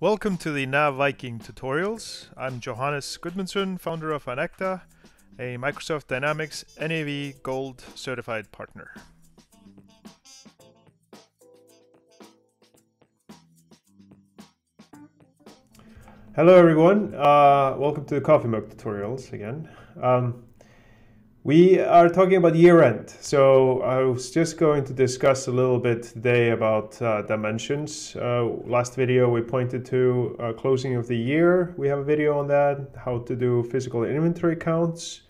Welcome to the Nav Viking tutorials. I'm Johannes Gudmundsson, founder of iNECTA, a Microsoft Dynamics NAV Gold certified partner. Hello everyone, uh, welcome to the Coffee Mug tutorials again. Um, we are talking about year end. So I was just going to discuss a little bit today about uh, dimensions. Uh, last video we pointed to uh, closing of the year. We have a video on that, how to do physical inventory counts.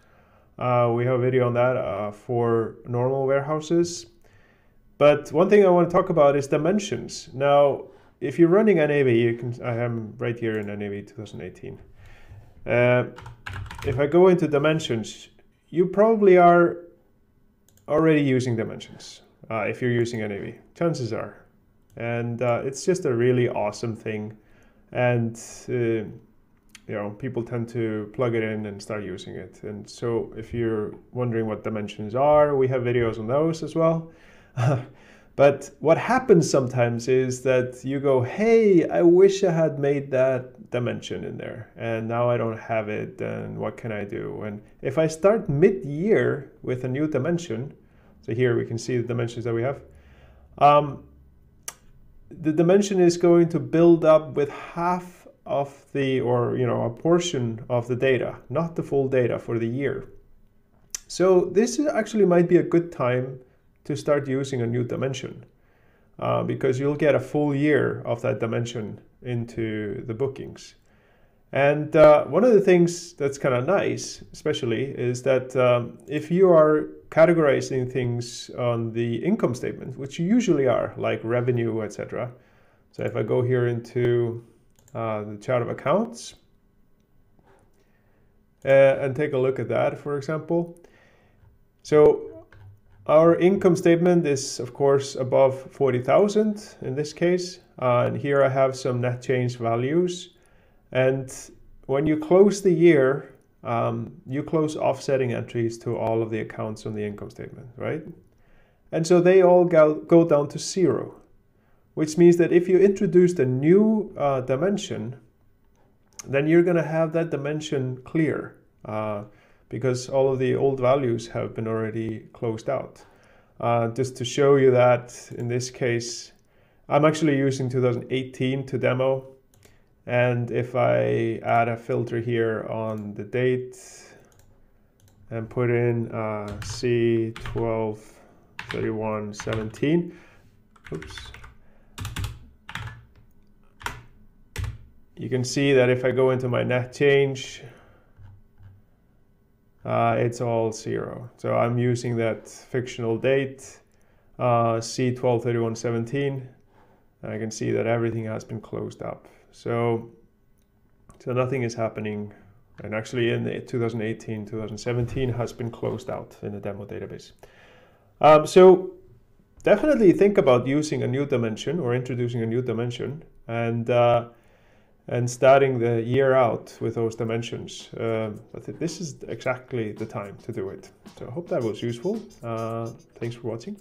Uh, we have a video on that uh, for normal warehouses. But one thing I want to talk about is dimensions. Now, if you're running NAV, you can, I am right here in NAV 2018. Uh, if I go into dimensions, you probably are already using dimensions uh, if you're using NAV. Chances are. And uh, it's just a really awesome thing. And, uh, you know, people tend to plug it in and start using it. And so if you're wondering what dimensions are, we have videos on those as well. But what happens sometimes is that you go, hey, I wish I had made that dimension in there and now I don't have it and what can I do? And if I start mid-year with a new dimension, so here we can see the dimensions that we have, um, the dimension is going to build up with half of the, or you know, a portion of the data, not the full data for the year. So this actually might be a good time to start using a new dimension uh, because you'll get a full year of that dimension into the bookings. And uh, one of the things that's kind of nice, especially, is that um, if you are categorizing things on the income statement, which you usually are, like revenue, etc. So if I go here into uh, the chart of accounts uh, and take a look at that, for example. So our income statement is of course above 40,000 in this case. Uh, and here I have some net change values. And when you close the year, um, you close offsetting entries to all of the accounts on the income statement, right? And so they all go, go down to zero, which means that if you introduced a new uh, dimension, then you're going to have that dimension clear. Uh, because all of the old values have been already closed out. Uh, just to show you that in this case, I'm actually using 2018 to demo. And if I add a filter here on the date and put in uh, C123117, oops, you can see that if I go into my net change, uh, it's all zero. So I'm using that fictional date, uh, C123117. I can see that everything has been closed up. So, so nothing is happening. And actually in 2018, 2017 has been closed out in the demo database. Um, so definitely think about using a new dimension or introducing a new dimension. And uh, and starting the year out with those dimensions. But this is exactly the time to do it. So I hope that was useful. Uh, thanks for watching.